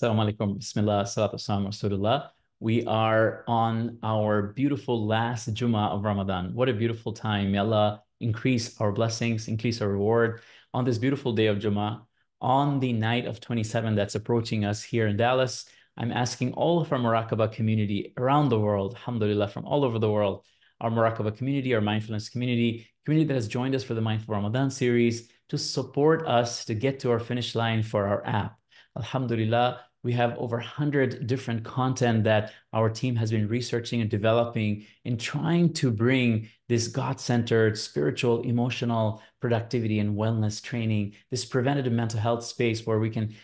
Assalamu alaikum. Bismillah. Salatu wassalamu Rasulullah. We are on our beautiful last Jummah of Ramadan. What a beautiful time. May Allah increase our blessings, increase our reward on this beautiful day of Jummah. On the night of 27 that's approaching us here in Dallas, I'm asking all of our Muraqaba community around the world, alhamdulillah, from all over the world, our Muraqaba community, our mindfulness community, community that has joined us for the Mindful Ramadan series, to support us to get to our finish line for our app. Alhamdulillah, we have over 100 different content that our team has been researching and developing in trying to bring this God-centered, spiritual, emotional productivity and wellness training, this preventative mental health space where we can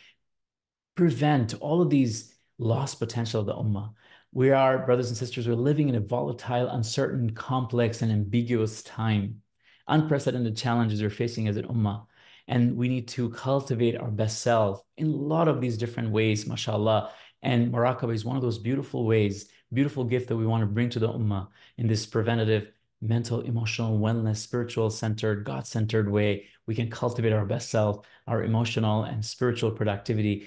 prevent all of these lost potential of the ummah. We are, brothers and sisters, we're living in a volatile, uncertain, complex, and ambiguous time. Unprecedented challenges we're facing as an ummah. And we need to cultivate our best self in a lot of these different ways, mashallah. And muraqabah is one of those beautiful ways, beautiful gift that we want to bring to the ummah in this preventative, mental, emotional wellness, spiritual centered, God centered way. We can cultivate our best self, our emotional and spiritual productivity,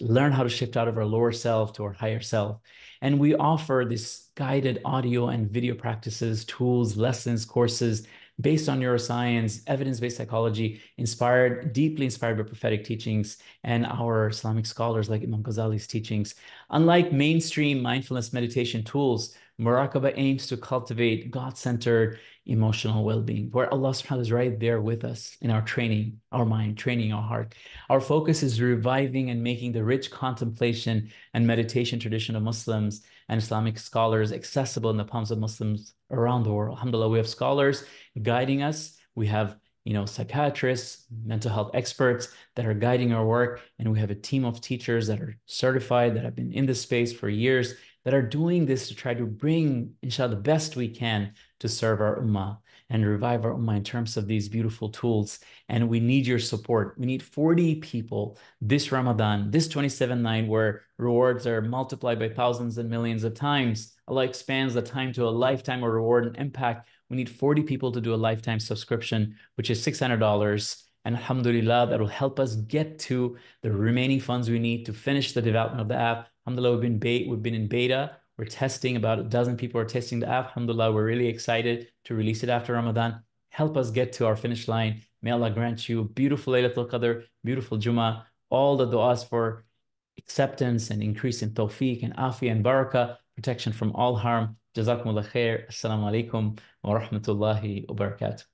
learn how to shift out of our lower self to our higher self. And we offer this guided audio and video practices, tools, lessons, courses based on neuroscience, evidence-based psychology, inspired, deeply inspired by prophetic teachings and our Islamic scholars like Imam Ghazali's teachings. Unlike mainstream mindfulness meditation tools, Muraqaba aims to cultivate God-centered emotional well-being, where Allah subhanahu is right there with us in our training, our mind, training our heart. Our focus is reviving and making the rich contemplation and meditation tradition of Muslims and Islamic scholars accessible in the palms of Muslims around the world. Alhamdulillah, we have scholars guiding us. We have you know, psychiatrists, mental health experts that are guiding our work. And we have a team of teachers that are certified, that have been in this space for years, that are doing this to try to bring, inshallah, the best we can to serve our ummah and revive our ummah in terms of these beautiful tools. And we need your support. We need 40 people this Ramadan, this 27-9, where rewards are multiplied by thousands and millions of times. Allah expands the time to a lifetime of reward and impact. We need 40 people to do a lifetime subscription, which is $600. And alhamdulillah, that will help us get to the remaining funds we need to finish the development of the app. Alhamdulillah, we've been, we've been in beta we're testing about a dozen people are testing the app. Alhamdulillah, we're really excited to release it after Ramadan. Help us get to our finish line. May Allah grant you beautiful Laylatul Qadr, beautiful Jummah, all the du'as for acceptance and increase in tawfiq and afi and barakah, protection from all harm. Jazakumullah khair. Assalamu alaikum wa rahmatullahi wa barakatuh.